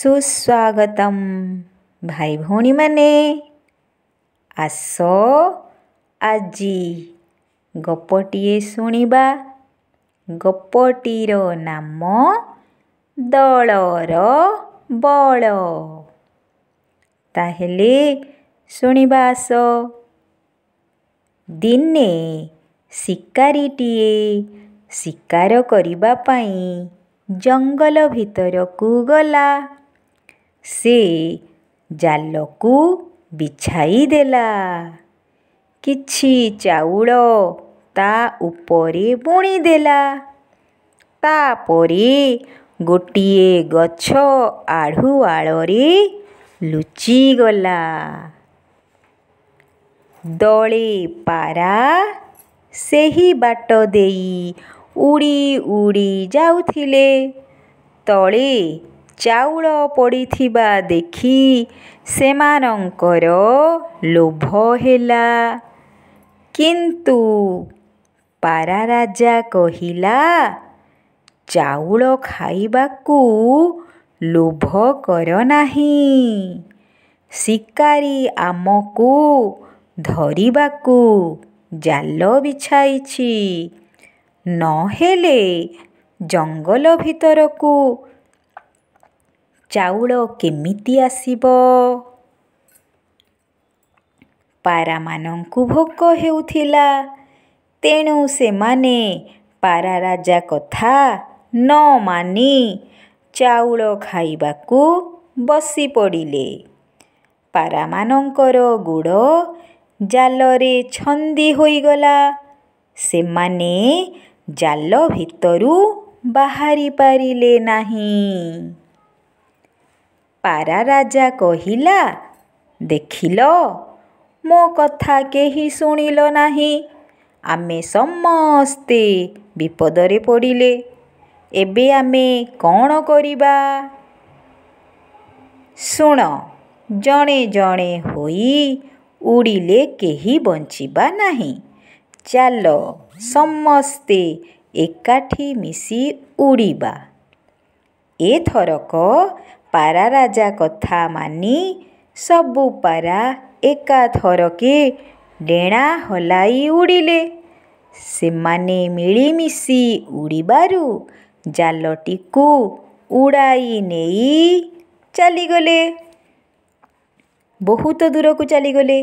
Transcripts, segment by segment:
ସୁସ୍ୱାଗତମ୍ ଭାଇ ଭଉଣୀମାନେ ଆସ ଆଜି ଗପଟିଏ ଶୁଣିବା। ଗପଟିର ନାମ ଦଳର ବଳ। ତାହେଲେ ଶୁଣିବା ଆସ। ଦିନେ ଶିକାରୀଟିଏ ଶିକାର କରିବା ପାଇଁ ଜଙ୍ଗଲ ଭିତରକୁ ଗଲା। ସେ ଜାଲକୁ ବିଛାଇ ଦେଲା। କିଛି ଚାଉଳ ତା ଉପରେ ବୁଣିଦେଲା ତାପରେ ଗୋଟିଏ ଗଛ ଆଢ଼ୁଆଳରେ ଲୁଚିଗଲା। ଦଳେ ପାରା ସେହି ବାଟ ଦେଇ ଉଡ଼ି ଉଡ଼ି ଯାଉଥିଲେ। ତଳେ ଚାଉଳ ପଡ଼ିଥିବା ଦେଖି ସେମାନଙ୍କର ଲୋଭ ହେଲା। କିନ୍ତୁ ପାରା ରାଜା କହିଲା ଚାଉଳ ଖାଇବାକୁ ଲୋଭ କର ନାହିଁ। ଶିକାରୀ ଆମକୁ ଧରିବାକୁ ଜାଲ ବିଛାଇଛି। ନହେଲେ ଜଙ୍ଗଲ ଭିତରକୁ ଚାଉଳ କେମିତି ଆସିବ? ପାରାମାନଙ୍କୁ ଭୋକ ହେଉଥିଲା। ତେଣୁ ସେମାନେ ପାରା ରାଜା କଥା ନ ମାନି ଚାଉଳ ଖାଇବାକୁ ବସି ପଡ଼ିଲେ ପାରାମାନଙ୍କର ଗୋଡ଼ ଜାଲରେ ଛନ୍ଦି ହୋଇଗଲା। ସେମାନେ ଜାଲ ଭିତରୁ ବାହାରି ପାରିଲେ ନାହିଁ। ପାରା ରାଜା କହିଲା ଦେଖିଲ ମୋ କଥା କେହି ଶୁଣିଲ ନାହିଁ। ଆମେ ସମସ୍ତେ ବିପଦରେ ପଡ଼ିଲେ। ଏବେ ଆମେ କ'ଣ କରିବା? ଶୁଣ ଜଣେ ଜଣେ ହୋଇ ଉଡ଼ିଲେ କେହି ବଞ୍ଚିବା ନାହିଁ। ଚାଲ ସମସ୍ତେ ଏକାଠି ମିଶି ଉଡ଼ିବା। ଏଥରକ ପାରା ରାଜା କଥା ମାନି ସବୁ ପାରା ଏକାଥରକେ ଡେଣା ହଲାଇ ଉଡ଼ିଲେ। ସେମାନେ ମିଳିମିଶି ଉଡ଼ିବାରୁ ଜାଲଟିକୁ ଉଡ଼ାଇ ନେଇ ଚାଲିଗଲେ। ବହୁତ ଦୂରକୁ ଚାଲିଗଲେ।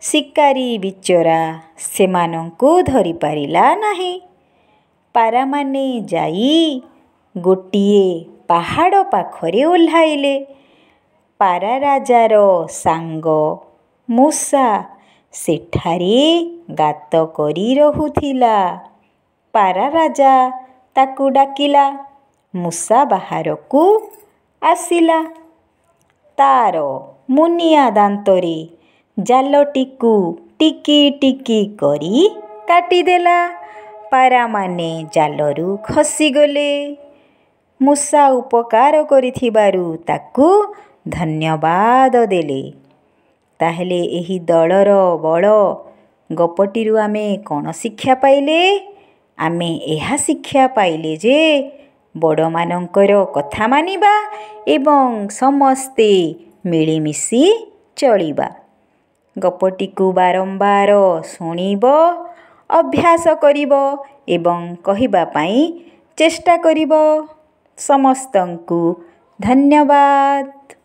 ଶିକାରୀ ବିଚରା ସେମାନଙ୍କୁ ଧରିପାରିଲା ନାହିଁ। ପାରାମାନେ ଯାଇ ଗୋଟିଏ ପାହାଡ଼ ପାଖରେ ଓହ୍ଲାଇଲେ ପାରା ରାଜାର ସାଙ୍ଗ ମୂଷା ସେଠାରେ ଗାତ କରି ରହୁଥିଲା ପାରା ରାଜା ତାକୁ ଡାକିଲା ମୂଷା ବାହାରକୁ ଆସିଲା ତାର ମୁନିଆ ଦାନ୍ତରେ ଜାଲଟିକୁ ଟିକି ଟିକି କରି କାଟିଦେଲା ପାରାମାନେ ଜାଲରୁ ଖସିଗଲେ ମୂଷା ଉପକାର କରିଥିବାରୁ ତାକୁ ଧନ୍ୟବାଦ ଦେଲେ। ତାହେଲେ ଏହି ଦଳର ବଳ ଗପଟିରୁ ଆମେ କ'ଣ ଶିକ୍ଷା ପାଇଲେ? ଆମେ ଏହା ଶିକ୍ଷା ପାଇଲେ ଯେ ବଡ଼ମାନଙ୍କର କଥା ମାନିବା ଏବଂ ସମସ୍ତେ ମିଳିମିଶି ଚଳିବା। ଗପଟିକୁ ବାରମ୍ବାର ଶୁଣିବ ଅଭ୍ୟାସ କରିବ ଏବଂ କହିବା ପାଇଁ ଚେଷ୍ଟା କରିବ। ସମସ୍ତଙ୍କୁ ଧନ୍ୟବାଦ